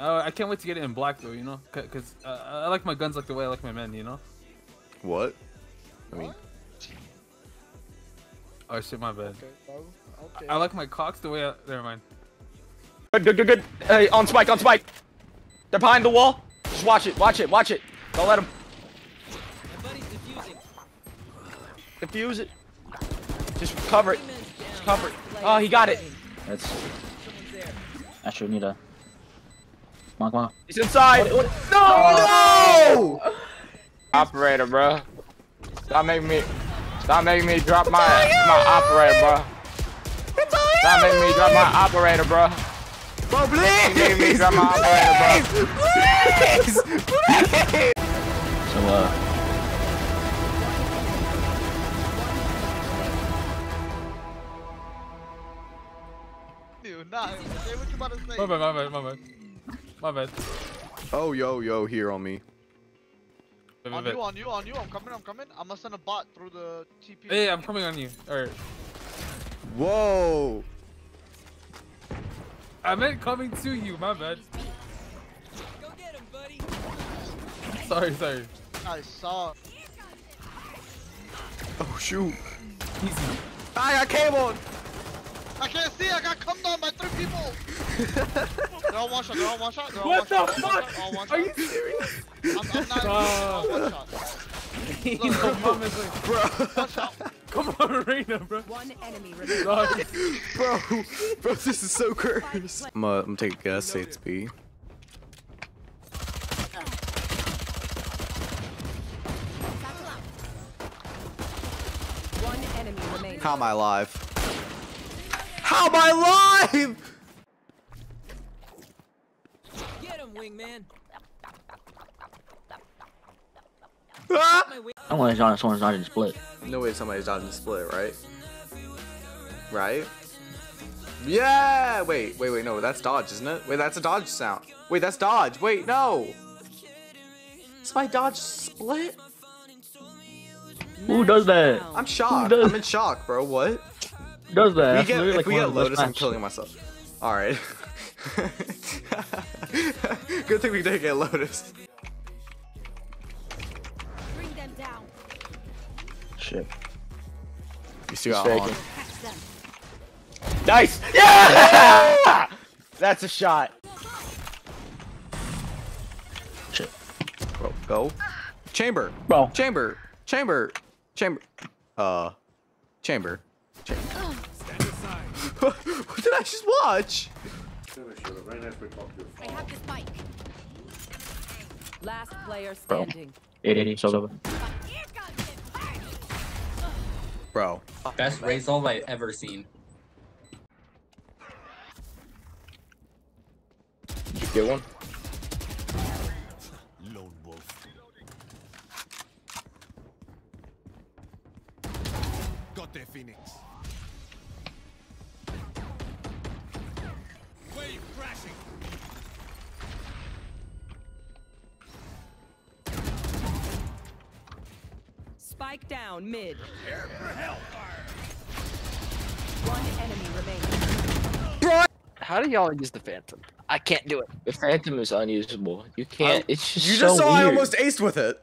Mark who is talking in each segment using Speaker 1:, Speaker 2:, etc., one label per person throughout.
Speaker 1: Uh, I can't wait to get it in black though, you know, because uh, I like my guns like the way I like my men, you know.
Speaker 2: What? I mean,
Speaker 1: Oh shit, my bad.
Speaker 3: Okay, bro. Okay.
Speaker 1: I like my cocks the way I. Never mind.
Speaker 4: Good, good, good, good. Hey, on spike, on spike. They're behind the wall. Just watch it, watch it, watch it. Don't let them. Defuse it. Just cover it. Just cover it. Oh, he got it.
Speaker 5: That's. Actually, we need a. Come on, come on.
Speaker 4: He's inside.
Speaker 2: no!
Speaker 4: Operator, bro. Stop making me. Stop making me drop my my operator, bro. Stop making me drop my operator, bro.
Speaker 2: Bro,
Speaker 4: Making me
Speaker 2: please!
Speaker 4: drop my operator, bro.
Speaker 2: Please! Please!
Speaker 5: So, uh.
Speaker 3: Dude, nah. Say what you about to say.
Speaker 1: My bad, my bad, my bad. My bad.
Speaker 2: Oh, yo, yo, here on me.
Speaker 1: Bad,
Speaker 3: On
Speaker 1: bad,
Speaker 3: you, on you, on you. I'm coming, I'm coming. I'm gonna send a bot through the TP.
Speaker 1: Hey, I'm coming on you. Alright.
Speaker 2: Whoa!
Speaker 1: I meant coming to you, my bad. Sorry, sorry.
Speaker 3: I saw.
Speaker 2: Oh, shoot.
Speaker 1: Easy.
Speaker 2: I got cable!
Speaker 3: I can't see. I got come down by three people. they're all one shot. They're all one shot. They're all
Speaker 1: What
Speaker 3: one
Speaker 1: the
Speaker 3: shot.
Speaker 1: fuck?
Speaker 3: They're all one
Speaker 1: Are you serious?
Speaker 3: I'm, I'm not.
Speaker 1: Uh.
Speaker 3: they're one shot.
Speaker 1: you know, mom is like,
Speaker 2: Bro,
Speaker 3: One shot.
Speaker 1: come on, Reyna, bro.
Speaker 6: One enemy remaining.
Speaker 2: Bro, bro, this is so cursed. I'm gonna, I'm gonna take a guess, say it's B.
Speaker 6: One enemy remaining.
Speaker 2: How am I alive? How am I alive?
Speaker 7: Get him, wingman.
Speaker 2: Ah!
Speaker 5: I want to someone's not in split.
Speaker 2: No way somebody's dodging the split, right? Right? Yeah! Wait, wait, wait, no, that's dodge, isn't it? Wait, that's a dodge sound. Wait, that's dodge. Wait, no! Is my dodge split?
Speaker 5: Who does that?
Speaker 2: I'm shocked. I'm in shock, bro. What?
Speaker 5: Who does that?
Speaker 2: We
Speaker 5: That's
Speaker 2: get,
Speaker 5: literally
Speaker 2: if
Speaker 5: like
Speaker 2: we
Speaker 5: one
Speaker 2: get
Speaker 5: of the
Speaker 2: Lotus, I'm killing myself. Alright. Good thing we didn't get Lotus.
Speaker 6: Bring them down.
Speaker 5: Shit.
Speaker 2: You still got
Speaker 4: Faking.
Speaker 2: on.
Speaker 4: Nice. Yeah. That's a shot.
Speaker 5: Shit.
Speaker 2: Bro, go. Chamber.
Speaker 5: Bro.
Speaker 2: Chamber. Chamber. Chamber. Uh. Chamber. Chamber. What did I just watch?
Speaker 6: I have the spike.
Speaker 7: Last player
Speaker 5: Bro.
Speaker 7: standing.
Speaker 5: 880, so over.
Speaker 2: Bro.
Speaker 8: Best Razor I've ever seen.
Speaker 4: Did you get one?
Speaker 7: Spike down mid.
Speaker 6: One enemy remaining.
Speaker 9: How do y'all use the Phantom? I can't do it.
Speaker 4: The Phantom is unusable. You can't. Oh, it's just
Speaker 2: You
Speaker 4: so
Speaker 2: just saw I almost aced with it.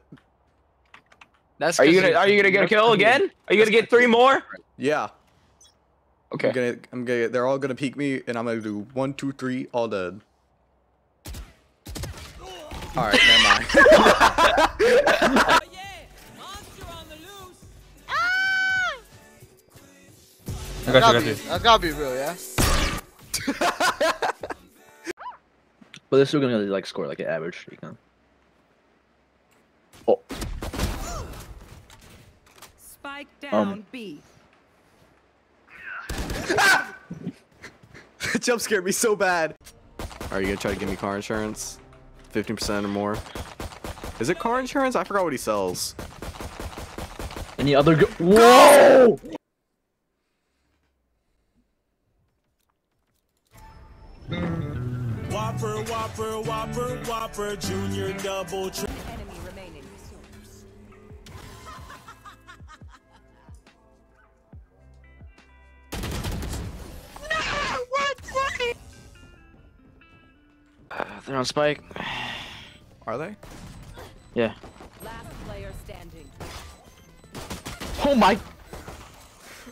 Speaker 9: That's
Speaker 4: Are you
Speaker 9: 'cause
Speaker 4: gonna Are you gonna get a kill again? Are you gonna get three more?
Speaker 2: Yeah.
Speaker 4: Okay.
Speaker 2: I'm gonna, I'm gonna, they're all gonna peek me, and I'm gonna do one, two, three, all dead. All right, never mind.
Speaker 1: I got you, I
Speaker 3: Gotta
Speaker 1: got
Speaker 3: be,
Speaker 1: you.
Speaker 3: that's gotta be real, yeah.
Speaker 5: But they're still gonna like score like an average streak, huh? Oh,
Speaker 7: Spike down
Speaker 5: Um.
Speaker 7: B.
Speaker 2: That jump scared me so bad. Are you gonna try to give me car insurance? 15% or more. Is it car insurance? I forgot what he sells.
Speaker 5: any other go- Whoa!
Speaker 10: Whopper, Whopper, Whopper, Whopper, Junior, Double, Tri-
Speaker 6: Enemy remaining.
Speaker 9: Uh, they're on spike.
Speaker 2: Are they?
Speaker 9: Yeah.
Speaker 6: Last player standing.
Speaker 9: Oh my.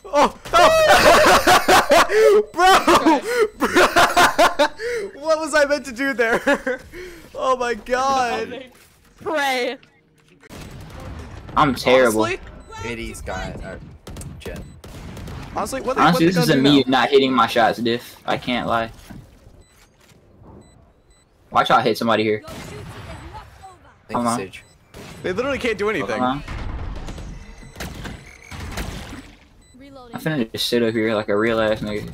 Speaker 2: Oh! oh. Bro! bro. what was I meant to do there? oh my god!
Speaker 9: Pray.
Speaker 5: I'm terrible.
Speaker 2: Honestly,
Speaker 11: It is guy or Jett.
Speaker 2: honestly, what they,
Speaker 5: Honestly,
Speaker 2: what
Speaker 5: this is a me
Speaker 2: now?
Speaker 5: not hitting my shots, diff. I can't lie. Watch out hit somebody here.
Speaker 11: Thank
Speaker 5: Come on.
Speaker 11: Sage.
Speaker 2: They literally can't do anything.
Speaker 5: I'm finna just sit up here like a real ass nigga.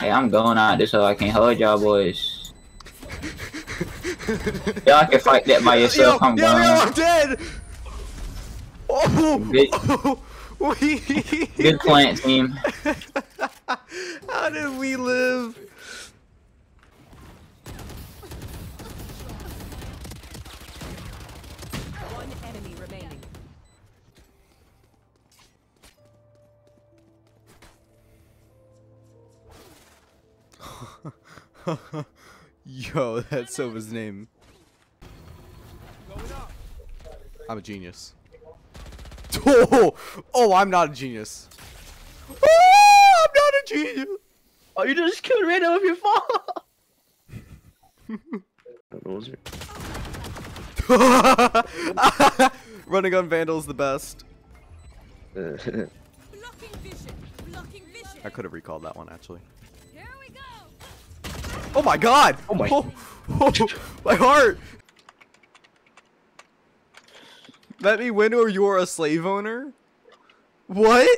Speaker 5: Hey, I'm going out this so I can hold y'all boys. Y'all can fight that by yourself.
Speaker 2: yo,
Speaker 5: I'm
Speaker 2: yo,
Speaker 5: going.
Speaker 2: yo, I'm dead! Oh!
Speaker 5: Good-
Speaker 2: oh, we-
Speaker 5: Good plant team.
Speaker 2: How did we live?
Speaker 6: One enemy remaining.
Speaker 2: Yo, that's Sova's name. I'm a genius. Oh, oh, I'm not a genius. Oh, I'm not a genius.
Speaker 9: Oh, you just killed random if you fall. What was it?
Speaker 2: Running on Vandal's the best.
Speaker 6: Blocking vision. Blocking vision.
Speaker 2: I could have recalled that one actually.
Speaker 6: Here we go.
Speaker 2: Oh my god!
Speaker 9: Oh my-
Speaker 2: Oh, oh, my heart! Let me win or you're a slave owner? What?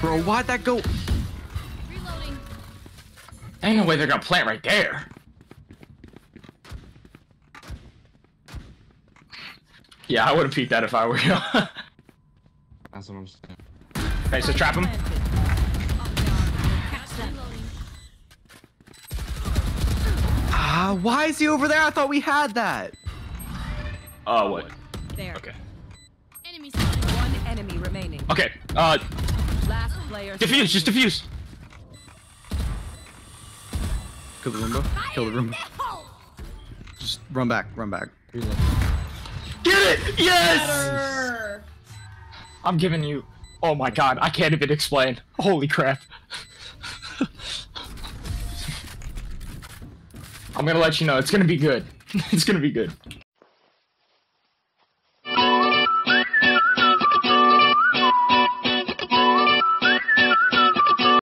Speaker 12: Bro, why'd that go?
Speaker 6: Reloading.
Speaker 4: Ain't no way they're gonna plant right there. Yeah, I would have peeked that if I were you.
Speaker 12: That's what I'm saying.
Speaker 4: okay, so trap him.
Speaker 6: Catch them.
Speaker 12: Ah, why is he over there? I thought we had that.
Speaker 4: Oh, what?
Speaker 6: There.
Speaker 4: Okay.
Speaker 6: Enemy. One enemy remaining.
Speaker 4: Okay, uh,
Speaker 6: Last player.
Speaker 4: defuse, just defuse.
Speaker 12: Kill the Roomba. Kill the Roomba. Just run back. Run back.
Speaker 4: Get it! Yes! I'm giving you. Oh my god, I can't even explain. Holy crap. I'm gonna let you know, it's gonna be good. it's gonna be good.